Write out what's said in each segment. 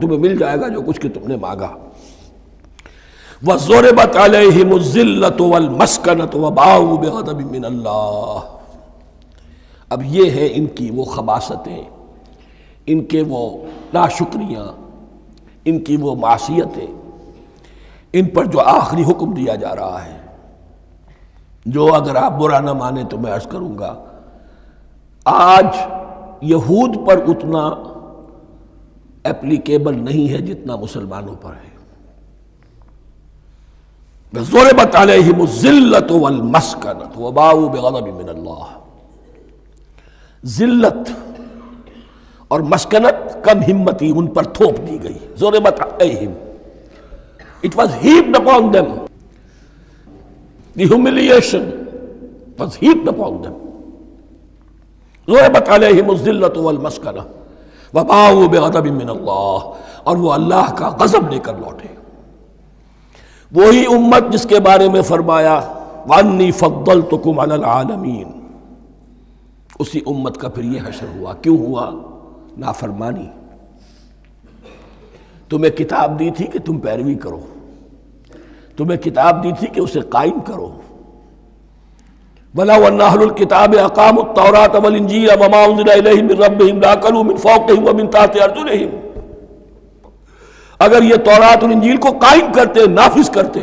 تمہیں مل جائے گا جو کچھ کہ تم نے مانگا۔ وَزُرِبَتْ عَلَيْهِمُ الزِّلَّةُ وَالْمَسْكَنَةُ وَبَاءُوا بِغَضَبٍ مِّنَ اللَّهِ۔ اب یہ ہے ان کی وہ خباستیں، ان کے وہ ناشکریاں، ان کی وہ معصیتیں۔ ان پر جو آخری حکم دیا جا رہا ہے۔ جو اگر آپ برا نہ مانیں تو میں عرض کروں گا، آج یہود پر اتنا اپلیکیبل نہیں ہے جتنا مسلمانوں پر ہے۔ ضربت علیہم الذلت والمسکنت وباؤوا بغضب من اللہ ذلت اور مسکنت کم ہمتی ان پر تھوپ دی گئی۔ ضربت علیہم it was heaped upon them the humiliation was heaped upon them ضربت علیہم الذلت والمسکنہ وباؤوا بغضب من اللہ اور وہ اللہ کا غضب لے کر لوٹے۔ وہی امت جس کے بارے میں فرمایا وانی فضلتکم علی العالمین اسی امت کا پھر یہ حشر ہوا، کیوں ہوا؟ نافرمانی۔ تمہیں کتاب دی تھی کہ تم پیروی کرو۔ تمہیں کتاب دی تھی کہ اسے قائم کرو۔ وَلَوْ أَنَّ أَهْلُ الْكِتَابِ أَقَامُوا التَّوْرَاةَ وَالْإِنْجِيلَ وَمَا أُنزِلَ إِلَيْهِمْ مِنْ رَبِّهِمْ لَأَكَلُوا مِنْ فَوْقِهِمْ وَمِنْ تَحْتِ أَرْجُلِهِمْ۔ اگر یہ تورات اور انجیل کو قائم کرتے، نافذ کرتے،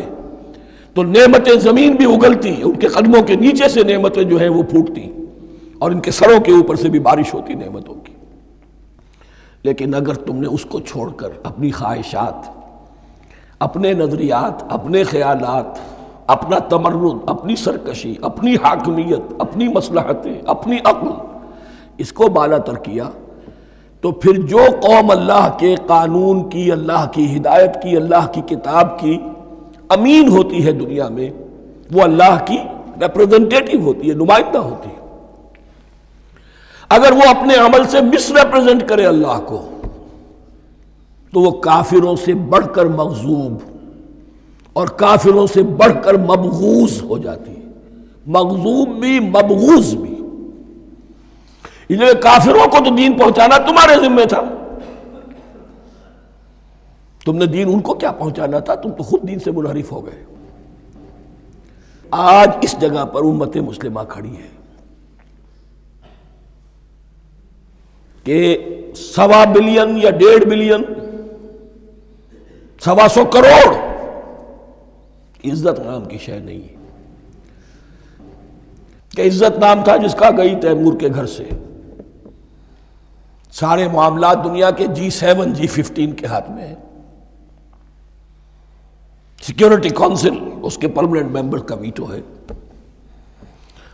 تو نعمتیں زمین بھی اگلتی، ان کے قدموں کے نیچے سے نعمتیں جو ہیں وہ پھوٹتی، اور ان کے سروں کے اوپر سے بھی بارش ہوتی نعمتوں کی۔ لیکن اگر تم نے اس کو چھوڑ کر اپنی خواہشات، اپنے نظریات، اپنے خیالات اپنا تمرد، اپنی سرکشی، اپنی حاکمیت، اپنی مصلحتیں، اپنی عقل، اس کو بالا تر کیا تو پھر جو قوم اللہ کے قانون کی، اللہ کی ہدایت کی، اللہ کی کتاب کی امین ہوتی ہے دنیا میں، وہ اللہ کی ریپرزنٹیٹیو ہوتی ہے، نمائندہ ہوتی ہے۔ اگر وہ اپنے عمل سے مس ریپرزنٹ کرے اللہ کو تو وہ کافروں سے بڑھ کر مغزوب اور کافروں سے بڑھ کر مبغوز ہو جاتی ہے۔ مغزوب بھی مبغوز بھی۔ کافروں کو تو دین پہنچانا تمہارے ذمہ تھا۔ تم نے دین ان کو کیا پہنچانا تھا؟ تم تو خود دین سے منحرف ہو گئے۔ آج اس جگہ پر امت مسلمہ کھڑی ہے کہ سوا بلین یا ڈیڑھ بلین، سوا سو کروڑ عزت نام کی شے نہیں ہے۔ کہ عزت نام تھا جس کا گئی تیمور کے گھر سے۔ سارے معاملات دنیا کے جی سیون جی ففٹین کے ہاتھ میں ہیں۔ سیکیورٹی کونسل اس کے پرمنٹ ممبر کا ویٹو ہے۔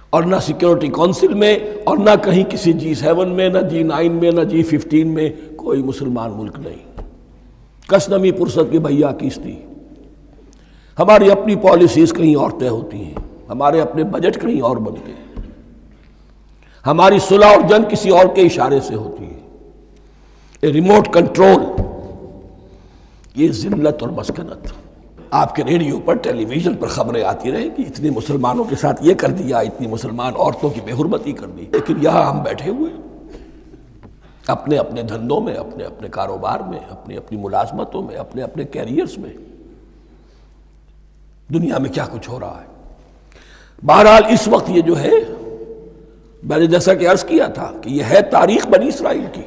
اور نہ سیکیورٹی کونسل میں اور نہ کہیں کسی جی سیون میں، نہ جی نائن میں، نہ جی ففٹین میں کوئی مسلمان ملک نہیں۔ کسنمی پرست کی بھیا کیس تھی۔ ہماری اپنی پالیسیز کہیں اور طے ہوتی ہیں، ہمارے اپنے بجٹ کہیں اور بنتے ہیں۔ ہماری صلح اور جنگ کسی اور کے اشارے سے ہوتی ہے۔ ریموٹ کنٹرول یہ ذلت اور مسکنت۔ آپ کے ریڈیو پر ٹیلی ویژن پر خبریں آتی رہیں کہ اتنے مسلمانوں کے ساتھ یہ کر دیا، اتنی مسلمان عورتوں کی بے حرمتی کر دی۔ لیکن یہاں ہم بیٹھے ہوئے اپنے اپنے دھندوں میں، اپنے اپنے کاروبار میں، اپنی اپنی ملازمتوں میں، اپنے اپنے کیریئرز میں۔ دنیا میں کیا کچھ ہو رہا ہے۔ بہرحال اس وقت یہ جو ہے، میں نے جیسا کہ عرض کیا تھا کہ یہ ہے تاریخ بنی اسرائیل کی۔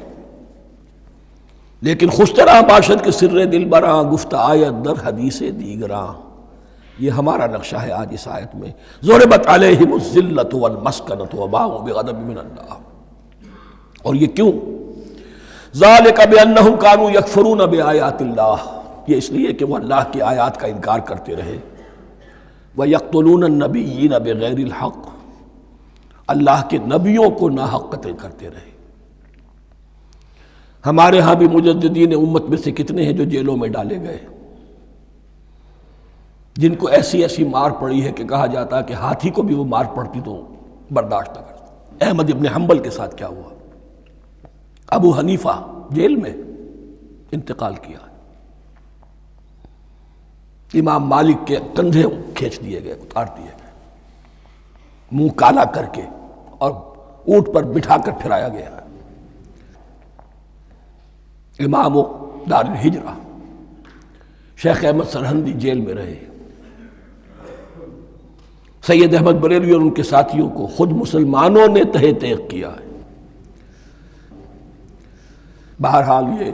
لیکن خوشترا باشد کے سر دل براں گفت آیت در حدیث دیگراں۔ یہ ہمارا نقشہ ہے آج اس آیت میں۔ ضربت علیہم الذلت والمسکنت وباؤ بغضب من اللہ اور یہ کیوں؟ ذالک بانہم کانوا یکفرون بآیات اللہ۔ یہ اس لیے کہ وہ اللہ کی آیات کا انکار کرتے رہے۔ وَيَقْتُلُونَ النَّبِيِّينَ بِغَيْرِ الْحَقِّ۔ اللہ کے نبیوں کو ناحق قتل کرتے رہے۔ ہمارے ہاں بھی مجددین امت میں سے کتنے ہیں جو جیلوں میں ڈالے گئے۔ جن کو ایسی ایسی مار پڑی ہے کہ کہا جاتا ہے کہ ہاتھی کو بھی وہ مار پڑتی تو برداشت نہ کرتا احمد ابن حنبل کے ساتھ کیا ہوا؟ ابو حنیفہ جیل میں انتقال کیا۔ امام مالک کے کندھے کھینچ دیے گئے، اتار دیے گئے۔ منہ کالا کر کے اور اونٹ پر بٹھا کر پھرایا گیا۔ امام و دار الحجرہ شیخ احمد سرہندی جیل میں رہے۔ سید احمد بریلوی اور ان کے ساتھیوں کو خود مسلمانوں نے تہ تیغ کیا ہے۔ بہرحال یہ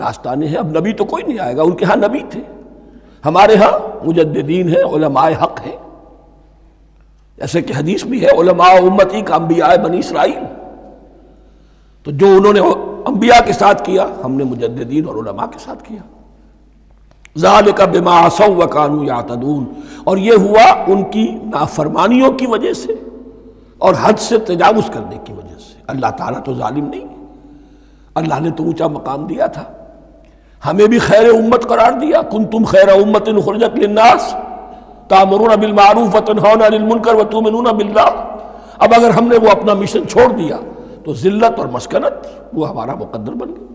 داستانیں ہیں، اب نبی تو کوئی نہیں آئے گا، ان کے ہاں نبی تھے۔ ہمارے ہاں مجددین ہیں، علماء حق ہیں۔ جیسے کہ حدیث بھی ہے، علماء امتی کا انبیاء بنی اسرائیل۔ تو جو انہوں نے انبیاء کے ساتھ کیا، ہم نے مجددین اور علماء کے ساتھ کیا۔ ذالک بما عصوا وکانو یعتدون۔ اور یہ ہوا ان کی نافرمانیوں کی وجہ سے اور حد سے تجاوز کرنے کی وجہ سے۔ اللہ تعالیٰ تو ظالم نہیں اللہ نے تو اونچا مقام دیا تھا۔ ہمیں بھی خیر امت قرار دیا۔ کن تم خیر امت خرجت للناس۔ تامرون بالمعروف وتنہون عن المنکر وتؤمنون باللہ اب اگر ہم نے وہ اپنا مشن چھوڑ دیا تو ذلت اور مسکنت وہ ہمارا مقدر بن گیا۔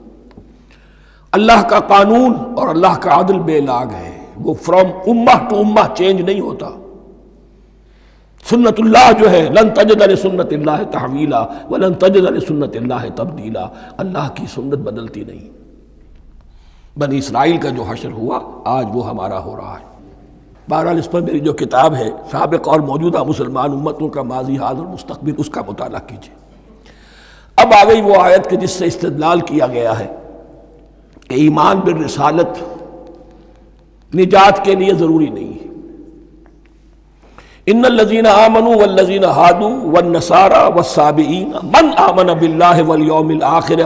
اللہ کا قانون اور اللہ کا عدل بے لاگ ہے۔ وہ فرام امہ ٹو امہ چینج نہیں ہوتا۔ سنت اللہ جو ہے، لن تجد سنت اللہ تحویلا، ولن تجد سنت اللہ تبدیلا۔ اللہ کی سنت بدلتی نہیں۔ بنی اسرائیل کا جو حشر ہوا، آج وہ ہمارا ہو رہا ہے۔ بہرحال اس پر میری جو کتاب ہے، سابق اور موجودہ مسلمان امتوں کا ماضی، حال اور مستقبل، اس کا مطالعہ کیجیے اب آ گئی وہ آیت کے جس سے استدلال کیا گیا ہے کہ ایمان بالرسالت نجات کے لیے ضروری نہیں ہے۔ ان الذين امنوا والذين هادوا والنصارى والصابئين من امن بالله واليوم الاخر